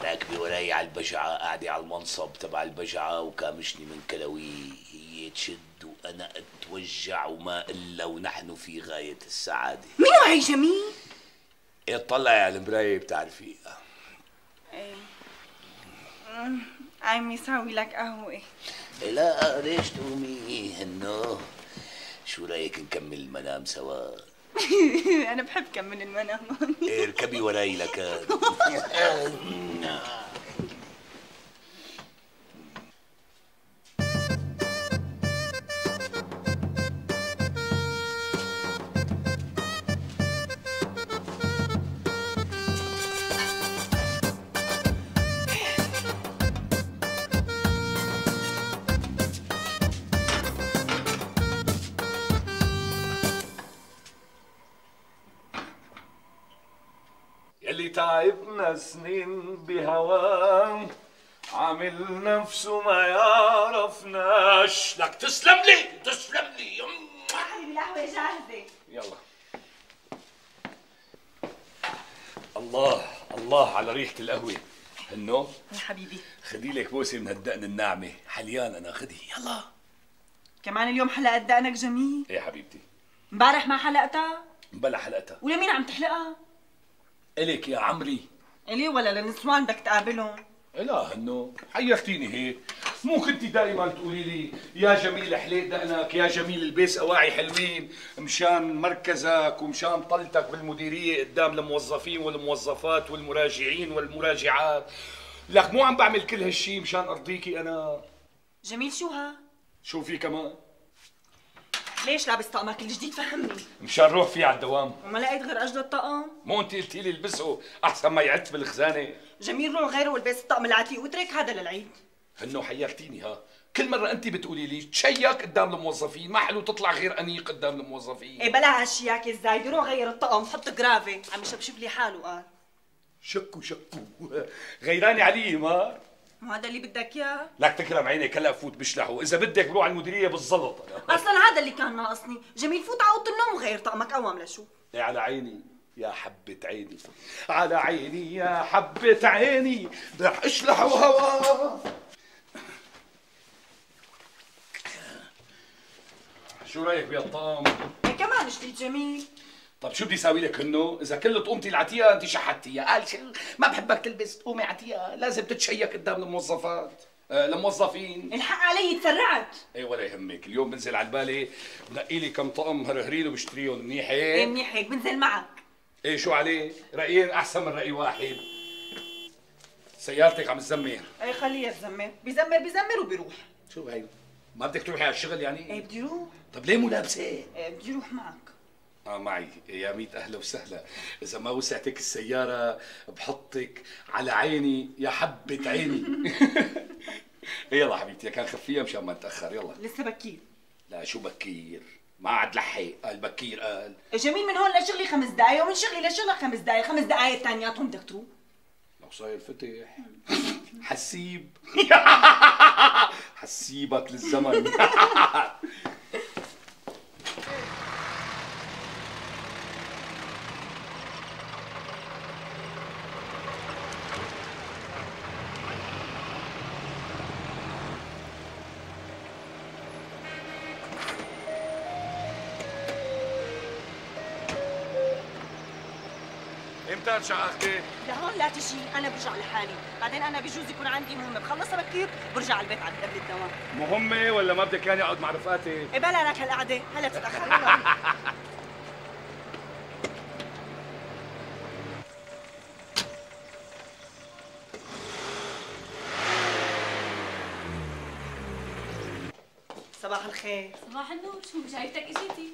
راكبة وراي على البجعة قاعدة على المنصب تبع البجعة وكامشني من كلوي هي تشد وأنا أتوجع وما إلا ونحن في غاية السعادة. منو هي جميل؟ اطلعي على المراية بتعرفيها إيه. أمم، عم يساوي لك قهوة. لا ليش تقومي هنو. شو رأيك نكمل المنام سوا؟ أنا بحب كم المنام. إيه، اركبي وراي لك تعبنا سنين بهواه عامل نفسه ما يعرفناش. لك تسلم لي تسلم لي. القهوة جاهزة يلا. الله الله على ريحة القهوة. هنو؟ يا حبيبي. خدي لك بوسة من هالدقن الناعمة. حليان أنا خدي. يلا. كمان اليوم حلقة دقنك جميل؟ إيه يا حبيبتي. امبارح ما حلقتها؟ بلا حلقتها. ولمين عم تحلقها؟ إلك يا عمري. إلي ولا للنسوان بدك تقابلهم؟ لا هنو حيرتيني هيك. مو كنتي دائما تقولي لي يا جميل حليق دقنك يا جميل البس أواعي حلوين مشان مركزك ومشان طلتك بالمديرية قدام الموظفين والموظفات والمراجعين والمراجعات. لك مو عم بعمل كل هالشي مشان أرضيكي أنا. جميل شو ها؟ شو في كمان؟ ليش لابس طقمك الجديد؟ فهمني. مشان روح فيه على الدوام. وما لقيت غير هالطقم مو انت قلتي لي البسه أحسن ما يعت بالخزانه جميل روح غيره والبس الطقم العتيق واترك هذا للعيد. هنو حيرتيني ها. كل مرة أنت بتقولي لي تشيك قدام الموظفين ما حلو تطلع غير أنيق قدام الموظفين. إيه بلا هالشياكة الزايدة روح غير الطقم حط جرافي عم يشبشب لي حاله قال شكو شكو. غيراني علي ما مو هذا اللي بدك إياه؟ لك تكرم عينك هلا فوت بشلحه إذا بدك بروح على المديرية بالزلط أصلا هذا اللي كان ناقصني. جميل فوت على أوضة النوم وغير طقمك قوام لشو؟ إيه على عيني. يا حبة عيني. على عيني يا حبة عيني. رح أشلح هوا شو رأيك بهالطقم؟ إيه كمان جديد جميل. طب شو بدي أساوي لك إنه إذا كل طقومتي العتيقه انت شحتيها؟ قال شو؟ ما بحبك تلبس طقومة عتيقه لازم تتشيك قدام الموظفات آه الموظفين الحق علي تسرعت إيه ولا يهمك. اليوم بنزل على البالي بنقي لي كم طقم هرهرين وبشتريهم منيح إيه هيك منيح هيك بنزل معك. إيه شو عليه رايين أحسن من رأي واحد. سيارتك عم تزمر. إيه خليها تزمر. بيزمر بيزمر وبيروح. شو هي ما بدك تروحي على الشغل يعني؟ إيه بدي روح. طب ليه مو لابسة؟ إيه بدي روح معك. آه معي. يا ميت أهلا وسهلا. إذا ما وسعتك السيارة بحطك على عيني يا حبة عيني. يلا حبيبتي كان خفيها مشان ما نتأخر. يلا. لسه بكير. لا شو بكير؟ ما عاد لحق قال بكير قال. جميل من هون لشغلي خمس دقايق ومن شغلي لشغلك خمس دقايق. خمس دقايق الثانياتهم بدك تروح. لو صاير فتح. حسيب. حسيبك للزمن. ارجع اخذك؟ لهون لا تجي أنا برجع لحالي. بعدين أنا بجوز يكون عندي مهمة. بخلصها بكير برجع على البيت على قبل الدوام. مهمة ولا ما بدك يعني أقعد مع رفقاتي؟ إيه بلا لك هالقعدة. هلا تتأخر. صباح الخير. صباح النور. شو شايفتك إجيتي؟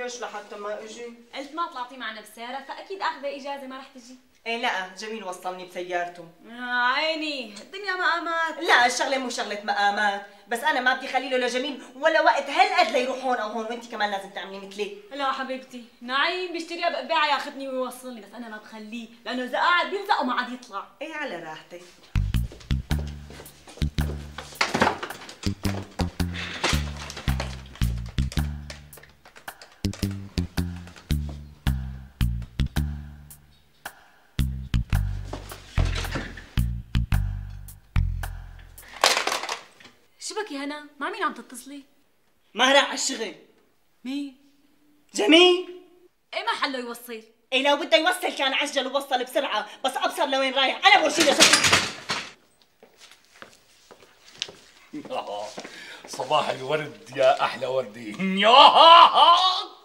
وليش لحتى ما إجي؟ قلت ما طلعتي معنا بالسيارة فأكيد أخذة إجازة ما رح تجي. إيه لا جميل وصلني بسيارته. آه عيني الدنيا مقامات لا الشغلة مو شغلة مقامات بس أنا ما بدي خلي له لجميل ولا وقت. هالقد ليروح هون أو هون؟ وانت كمان لازم تعملي مثلي. لا حبيبتي نعيم بيشتريها بقباعة ياخذني ويوصلني بس أنا ما بخليه لأنه إذا قاعد بيلزق وما عاد يطلع. إيه على راحتك. مع مين عم تتصلي؟ ما راح على الشغل مين؟ جميل إيه محله يوصل؟ إيه لو بده يوصل كان عجل ووصل بسرعة بس أبصر لوين رايح أنا برشي له شغل صباح الورد يا أحلى وردي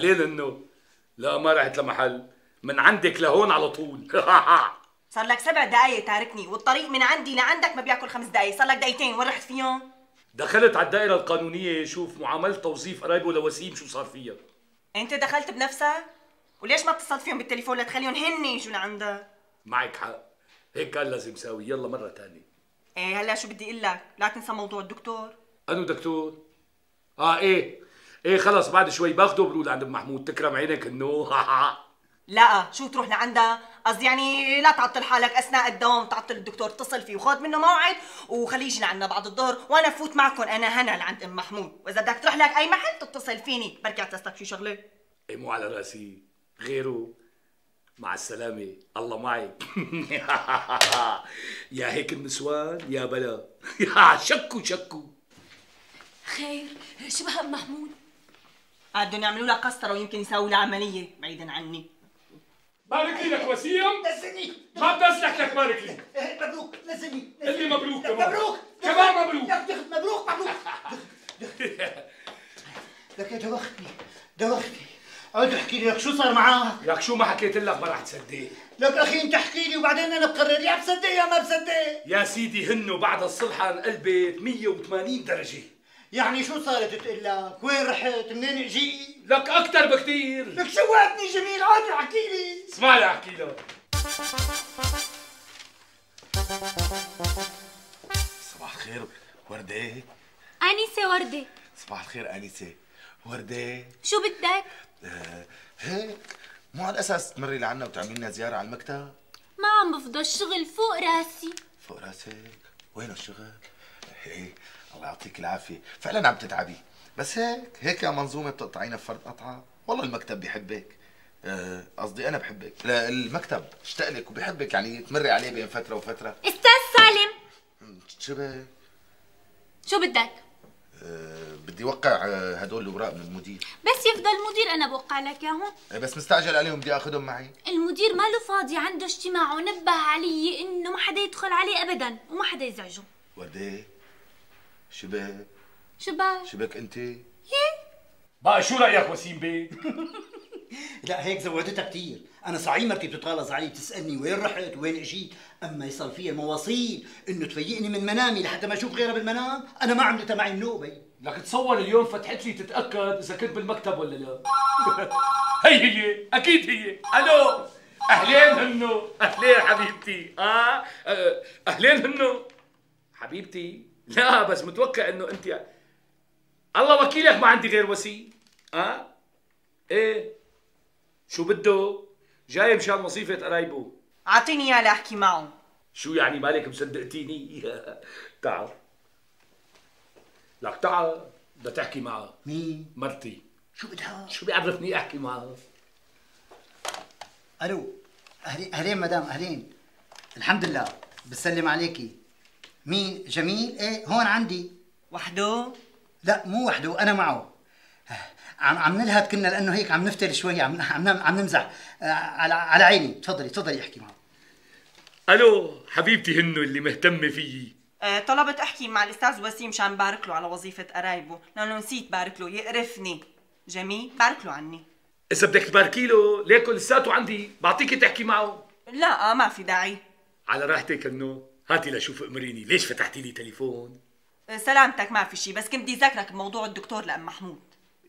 اهلين انه لا ما رحت لمحل. من عندك لهون على طول. صار لك سبع دقايق تاركني والطريق من عندي لعندك ما بياكل خمس دقايق. صار لك دقيقتين وين رحت فيهم؟ دخلت على الدائرة القانونية شوف معاملة توظيف قرايبه لوسيم شو صار فيها. أنت دخلت بنفسك؟ وليش ما اتصلت فيهم بالتليفون؟ لتخليهم هن يجوا لعندك. معك حق. هيك كان لازم ساوي. يلا مرة تانية. إيه هلا شو بدي أقول لك؟ لا تنسى موضوع الدكتور. أنو دكتور؟ آه إيه. إيه خلص بعد شوي باخده بروح لعند أم محمود تكرم عينك إنه. لا شو تروح لعندها؟ قصدي يعني لا تعطل حالك أثناء الدوام تعطل الدكتور اتصل فيه وخذ منه موعد وخليه يجي لعنا بعد الظهر وأنا فوت معكم أنا هنا لعند أم محمود. وإذا بدك تروح لك أي محل تتصل فيني. بركي اعتزتك شي شغلة. إيه مو على رأسي غيره. مع السلامة. الله معك يا هيك النسوان يا بلا. شكو شكو. خير شبه ام محمود بدهم يعملوا لها قسطرة ويمكن يسووا لها عملية بعيدا عني. بارك لي لك وسيم ما بتسلك لك بارك لي إيه، مبروك نزلني اللي مبروك كمان مبروك. كمان مبروك. لك دخل مبروك مبروك. لك يا دوختني دوختني عود احكي لي لك شو صار معك لك شو ما حكيت لك ما رح تصدق. لك أخي انت احكي لي وبعدين أنا بقرر يا بصدق يا ما بصدق. يا سيدي هنو بعد الصلحة انقلبت 180 درجة. يعني شو صارت تقول لك وين رحت؟ منين اجيت لك أكثر بكثير لك شوقتني جميل عاد احكي لي. اسمع لي أحكي لك صباح الخير وردة. أنسة وردة. صباح الخير أنسة وردة. شو بدك؟ آه هيك. مو على الأساس تمري لعنا وتعملي لنا زيارة على المكتب؟ ما عم بفضل الشغل فوق راسي. فوق راسك؟ وين الشغل؟ إيه الله يعطيك العافية. فعلا عم تتعبي. بس هيك هيك يا منظومة بتقطعينا بفرد قطعة. والله المكتب بيحبك. آه، قصدي أنا بحبك. لا المكتب اشتاق لك وبيحبك. يعني تمري عليه بين فترة وفترة. أستاذ سالم. شو؟ شو بدك؟ آه، بدي وقع آه، هدول الأوراق من المدير. بس يفضل المدير أنا بوقع لك إياهم. آه، بس مستعجل عليهم بدي اخذهم معي. المدير ماله فاضي عنده اجتماع ونبه علي إنه ما حدا يدخل عليه أبدا وما حدا يزعجه. وردة شو بك؟ شو بك أنت؟ بقى شو رأيك وسيم بيه؟ لا هيك زودتها كثير أنا صحيح مرتي بتتغلظ علي بتسألني وين رحت وين إجيت. أما يصل فيها المواصيل إنه تفيقني من منامي لحتى ما أشوف غيرها بالمنام أنا ما عملتها معي النوبه لك تصور اليوم فتحت لي تتأكد إذا كنت بالمكتب ولا لا. هي هي أكيد هي. ألو. أهلين هنو. أهلين حبيبتي. آه. آه، أهلين هنو. حبيبتي. لا بس متوقع إنه أنت الله وكيلك ما عندي غير وسيم آه إيه؟ شو بده؟ جاي مشان وظيفة قرايبه. أعطيني إياه لأحكي معه. شو يعني مالك مصدقتيني؟ تعال. لك تعال بدها تحكي معها مين؟ مرتي. شو بدها؟ شو بيعرفني أحكي معها ألو اهلين أهلين مدام أهلين. الحمد لله بسلم عليكي. مين جميل. إيه هون عندي. وحده؟ لا مو وحده أنا معه. عم عم نلهث كنا لأنه هيك عم نفتر شوي عم عم عم نمزح. آه، على على عيني. تفضلي تفضلي احكي معه. ألو حبيبتي هنو اللي مهتمة فيي. آه، طلبت أحكي مع الأستاذ وسيم مشان بارك له على وظيفة قرايبه. لأنه نسيت بارك له يقرفني. جميل بارك له عني. إذا بدك تباركي له ليكو لساته عندي. بعطيكي تحكي معه؟ لا آه ما في داعي. على راحتك هنو. هاتي لشوف امريني. ليش فتحتي لي تليفون؟ آه، سلامتك ما في شيء بس كنت بدي ذكرك بموضوع الدكتور لأم محمود.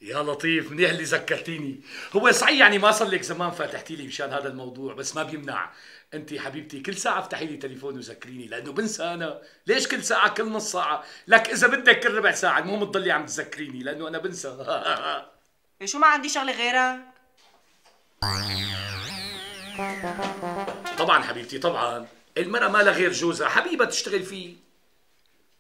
يا لطيف منيح اللي ذكرتيني. هو صحيح يعني ما صار لك زمان فتحتي لي مشان هذا الموضوع بس ما بيمنع. أنت حبيبتي كل ساعة افتحي لي تليفون وذكريني لأنه بنسى أنا. ليش كل ساعة كل نص ساعة؟ لك إذا بدك كل ربع ساعة المهم تضلي عم تذكريني لأنه أنا بنسى. شو ما عندي شغلة غيرك طبعا حبيبتي طبعا. المرأة ما لها غير جوزها حبيبة تشتغل فيه.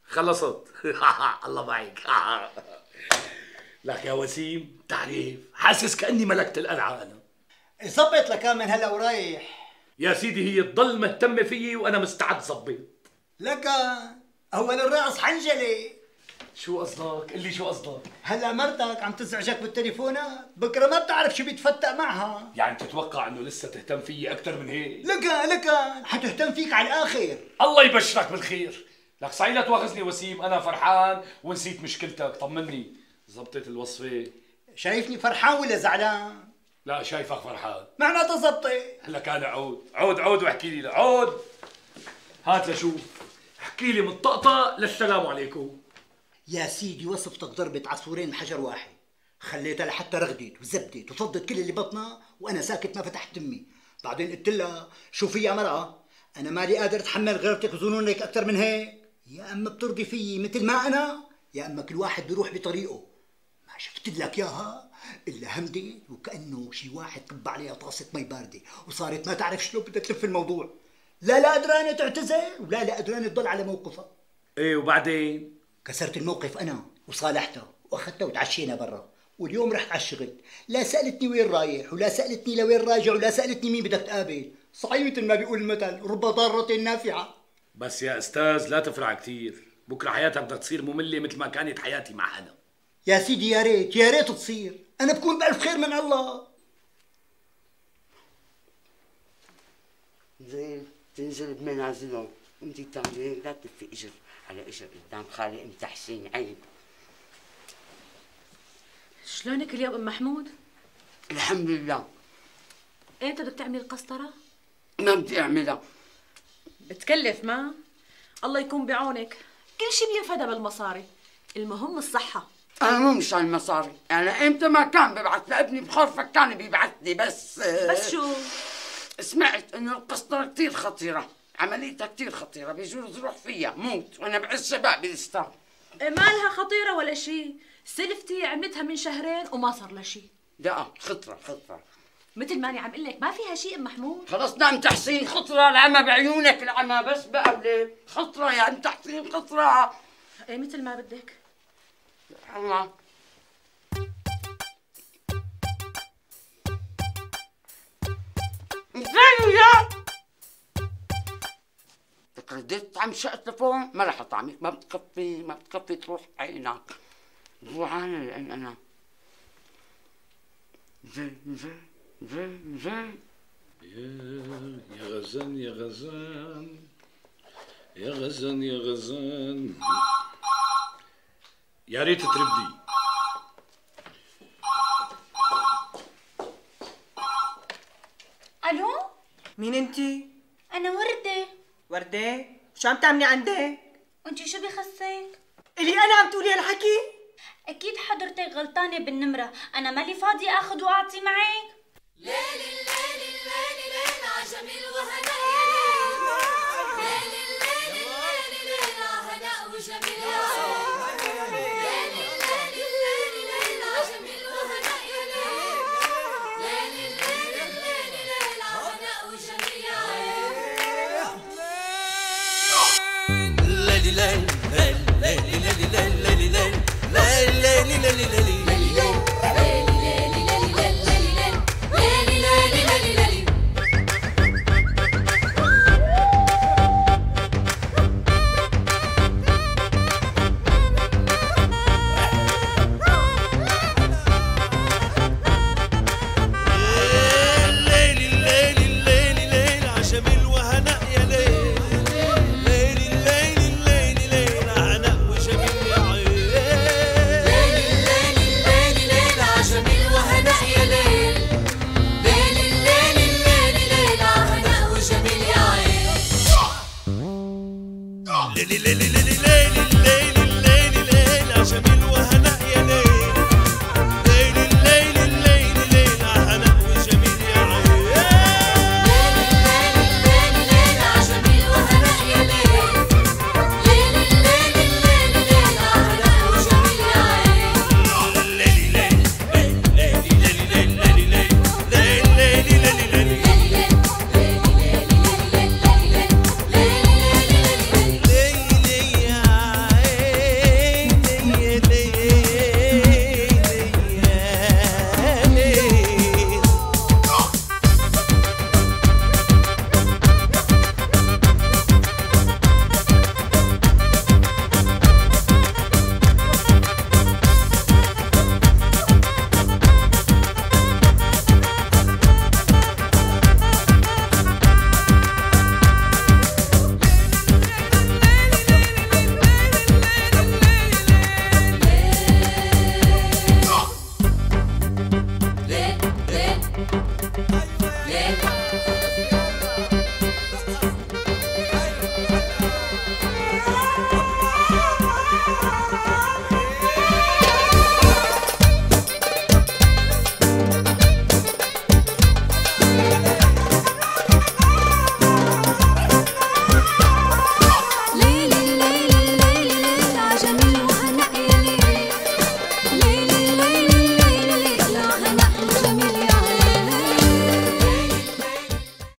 خلصت. الله معك. لك يا وسيم تعرف حاسس كأني ملكت القلعة أنا ظبط لك من هلا ورايح. يا سيدي هي تضل مهتمة فيي وأنا مستعد ظبط لك أول الرأس حنجله شو قصدك؟ قل لي شو قصدك؟ هلا مرتك عم تزعجك بالتليفونات بكرة ما بتعرف شو بيتفتق معها. يعني تتوقع إنه لسه تهتم فيي أكثر من هيك؟ لك لك. حتهتم فيك على الآخر. الله يبشرك بالخير. لك صحيح لا تواخذني وسيم أنا فرحان ونسيت مشكلتك. طمني. زبطت الوصفة. شايفني فرحان ولا زعلان؟ لا شايفك فرحان. معناتها زبطت لك أنا عود. عود عود واحكي لي. عود. هات لشوف. احكي لي من الطقطق للسلام عليكم. يا سيدي وصفتك ضربت عصفورين بحجر واحد. خليتها لحتى رغدت وزبدت وفضت كل اللي بطنها وأنا ساكت ما فتحت تمي بعدين قلت لها شوفي يا مرأة أنا مالي قادر أتحمل غيرتك وظنونك أكثر من هيك. يا أما بترضي فيي مثل ما أنا يا أما كل واحد بيروح بطريقه. ما شفت لك إياها إلا همدت وكأنه شي واحد كب عليها طاسة مي باردة وصارت ما تعرف شلون بدها تلف الموضوع. لا لا قدرانه تعتذر ولا لا قدرانه تضل على موقفها. إيه وبعدين؟ كسرت الموقف أنا وصالحتها واخذتها وتعشينا برا. واليوم رحت على الشغل. لا سألتني وين رايح ولا سألتني لوين راجع ولا سألتني مين بدك تقابل. صحيح مثل ما بيقول المثل رب ضارة نافعة. بس يا أستاذ لا تفرع كثير بكرة حياتك بدها تصير مملة مثل ما كانت حياتي مع هنا يا سيدي يا ريت يا ريت تصير. أنا بكون بألف خير من الله. زين تنزل بمنازلهم انت تعملي هيك لا تلفي إجر على إجر قدام خالي انت حسين عيب شلونك اليوم أم محمود؟ الحمد لله انت بدك تعمل القسطره؟ ما بدي أعملها بتكلف ما؟ الله يكون بعونك كل شيء بينفدى بالمصاري المهم الصحة أنا مو مش على المصاري أنا إمتى ما كان ببعث لابني بخرفك كان بيبعث لي بس بس شو؟ سمعت إنه القسطرة كثير خطيرة عمليتها كثير خطيرة بيجوز روح فيها موت وأنا بعز شباب لسه مالها خطيرة ولا شيء؟ سلفتي عملتها من شهرين وما صار لها شيء. لا خطرة خطرة. مثل ماني عم أقول لك ما فيها شيء ام محمود. خلص نعم تحسين خطرة العمى بعيونك العمى بس بقى وليه خطرة يا أم تحسين خطرة. إيه مثل ما بدك. الله. يا لك رديت عم شق تليفون ما رح طعمك ما بتكفي ما بتكفي تروح عينك جوعانة لأن أنا. زين زين زين زين. يا يا غزان يا غزان. يا غزان يا غزان. يا ريت تردي. ألو؟ مين أنتي؟ وردة؟ شو عم تعملي عندك؟ وانتي شو بخصك؟ اللي أنا عم تقولي هالحكي؟ أكيد حضرتك غلطانة بالنمرة أنا مالي فاضية أخذ وأعطي معك جميل